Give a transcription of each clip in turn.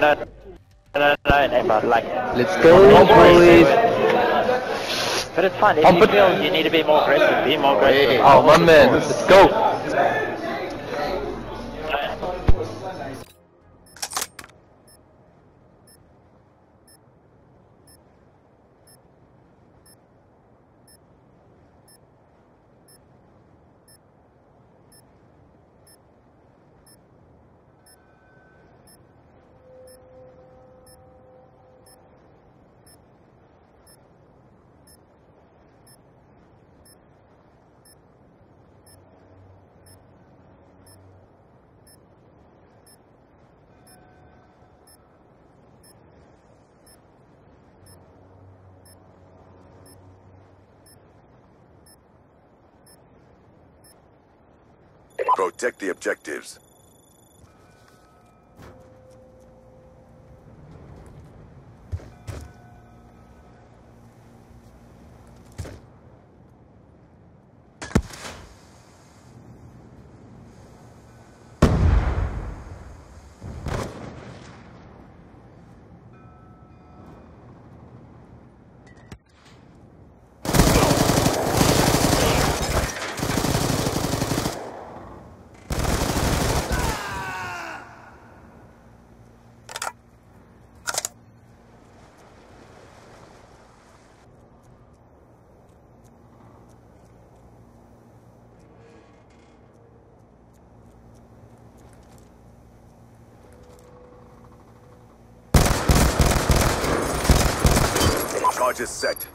no, no, no, but like, Let's go, boys. but it's fine. If you feel you need to be more aggressive, be more aggressive. Oh, my man. Let's go. Protect the objectives. Charges set.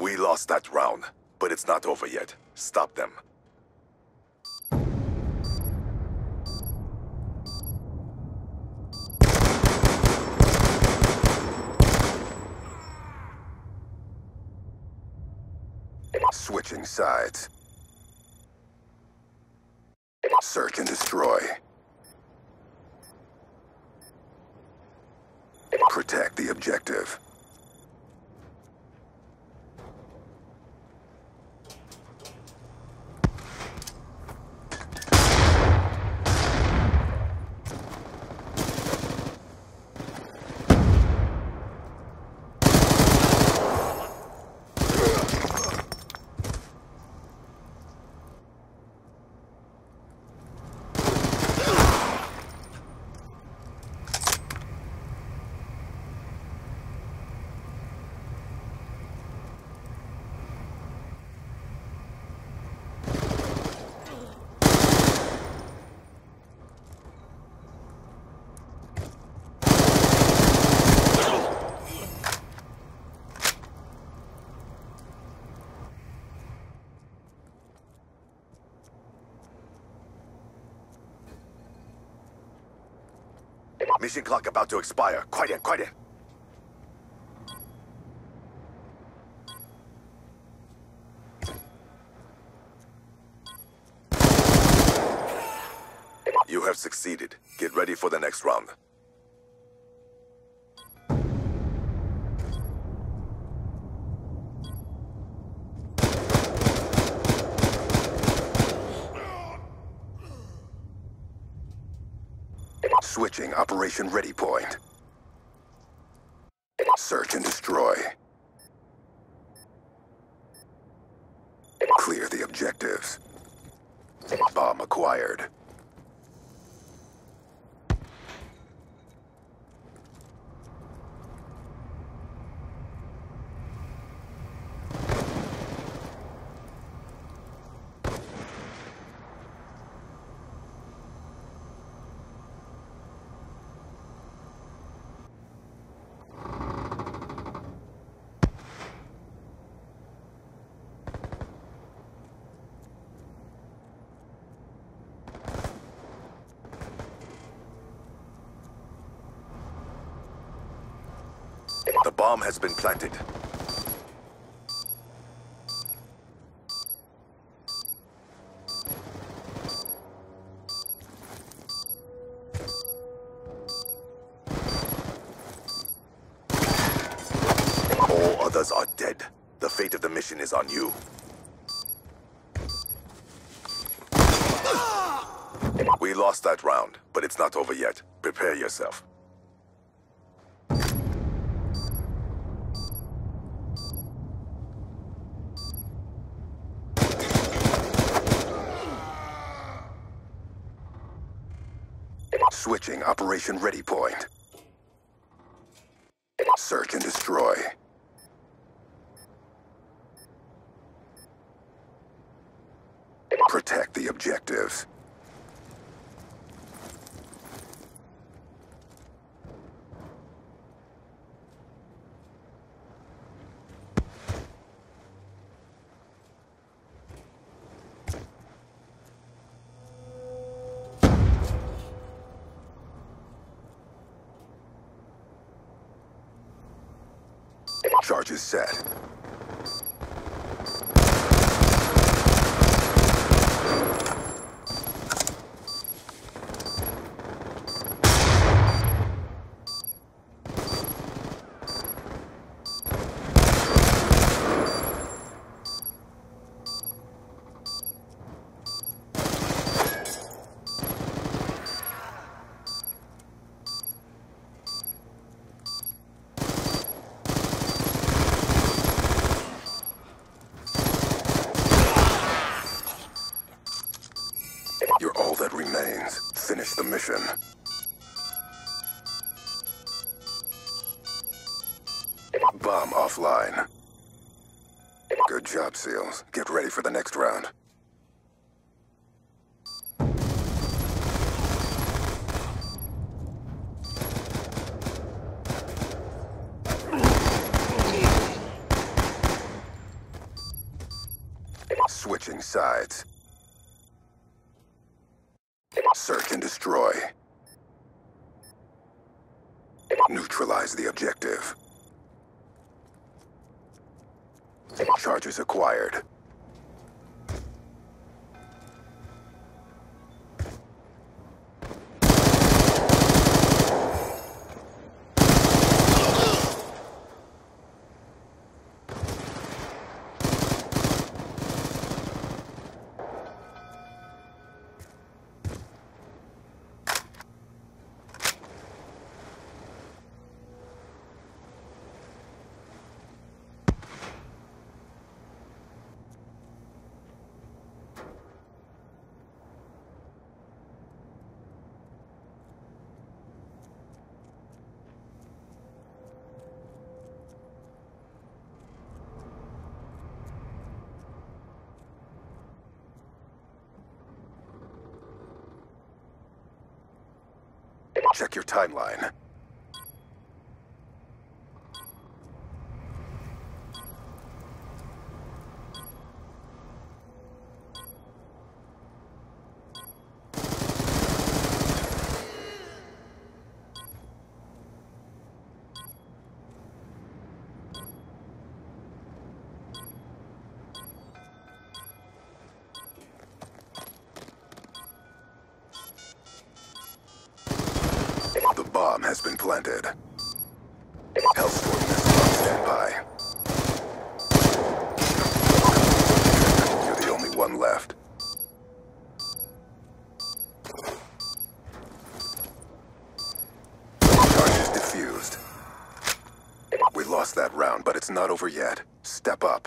We lost that round, but it's not over yet. Stop them. Switching sides. Search and destroy. Protect the objective. Mission clock about to expire. Quite it. quite it. You have succeeded. Get ready for the next round. Switching Operation Ready Point. Search and destroy. Clear the objectives. Bomb acquired. Bomb has been planted. All others are dead. The fate of the mission is on you. We lost that round, but it's not over yet. Prepare yourself. Switching Operation Ready Point. Search and destroy. Protect the objectives. Charges set. Bomb offline. Good job, SEALs. Get ready for the next round. Switching sides. Search and destroy. Neutralize the objective. Charges acquired. Check your timeline. Has been planted. Hellstorm missile on standby. You're the only one left. Charges diffused. We lost that round, but it's not over yet. Step up.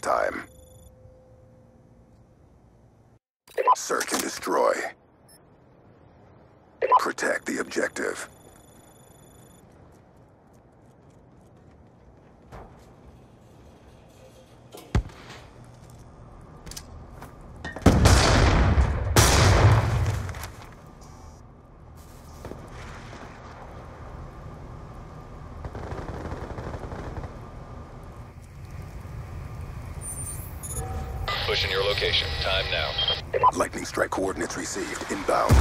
Halftime. Search and destroy. Protect the objective. Pushing your location. Time now. Lightning strike coordinates received. Inbound.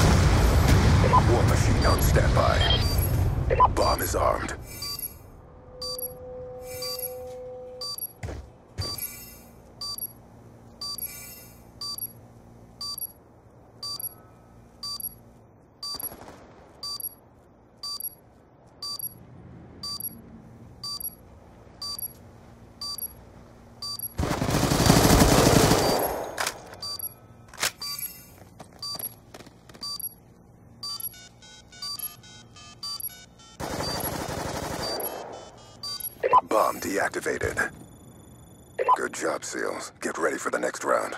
War machine on standby. Bomb is armed. Activated. Good job, SEALs. Get ready for the next round.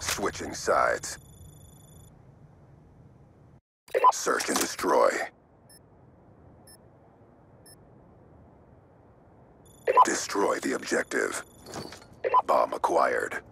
Switching sides. Search and destroy. Destroy the objective. Bomb acquired.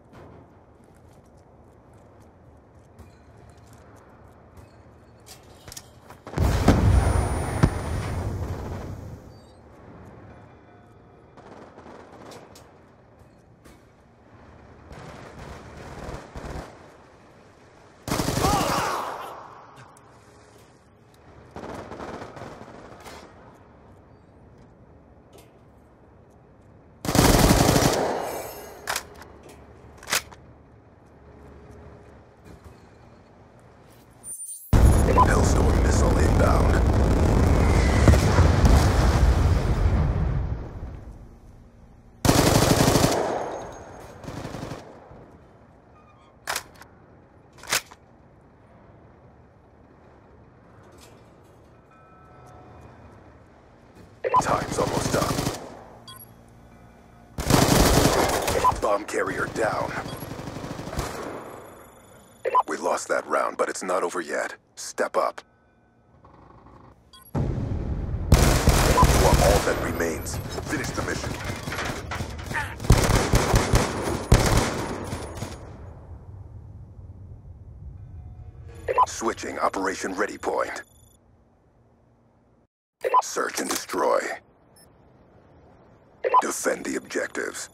Hellstorm missile inbound. Time's almost up. Bomb carrier down. We lost that round, but it's not over yet. Step up. You are all that remains. Finish the mission. Switching Operation Ready Point. Search and destroy. Defend the objectives.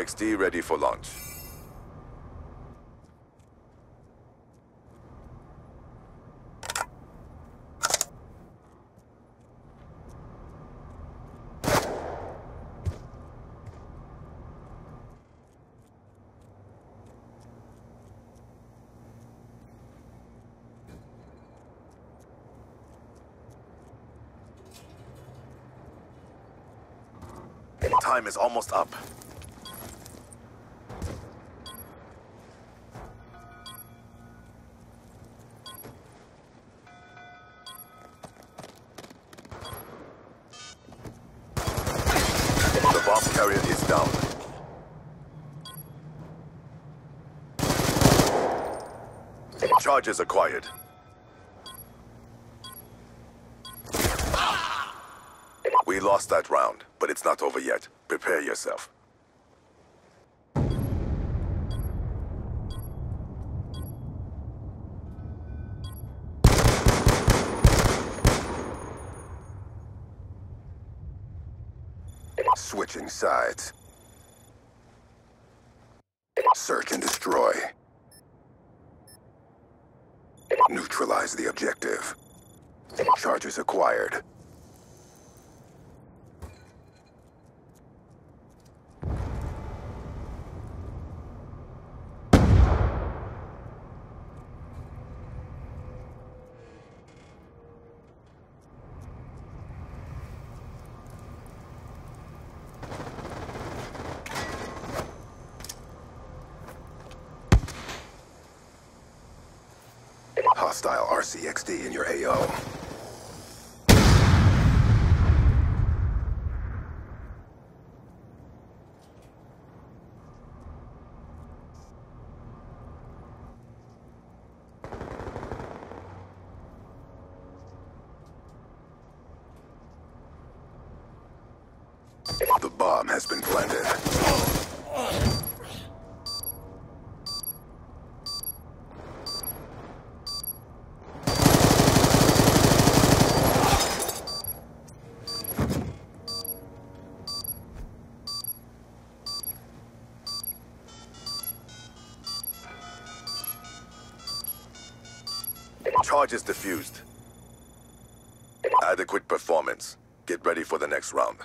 RCXD ready for launch. Time is almost up. Bomb carrier is down. Charges acquired. We lost that round, but it's not over yet. Prepare yourself. Switching sides. Search and destroy. Neutralize the objective. Charges acquired. Hostile RCXD in your AO. Charge is diffused. Adequate performance. Get ready for the next round.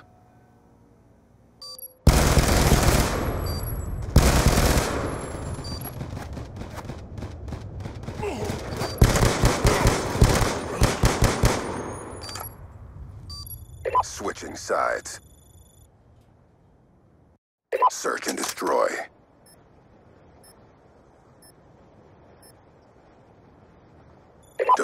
Switching sides. Search and destroy.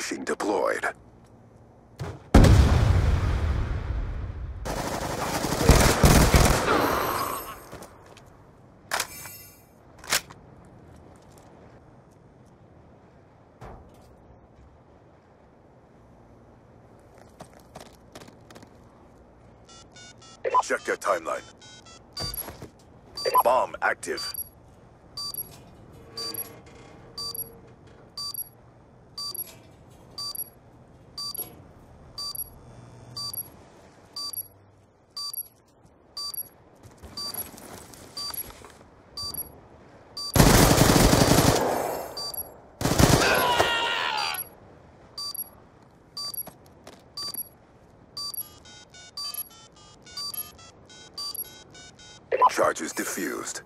machine deployed. Check your timeline. Bomb active. Charges diffused.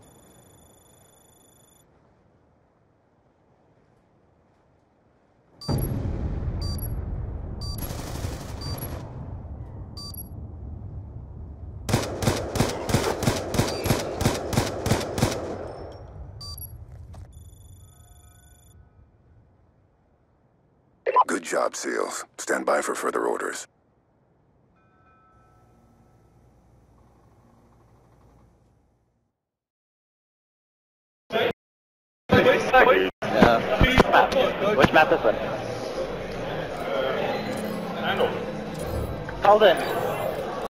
Good job, SEALs. Stand by for further orders. Which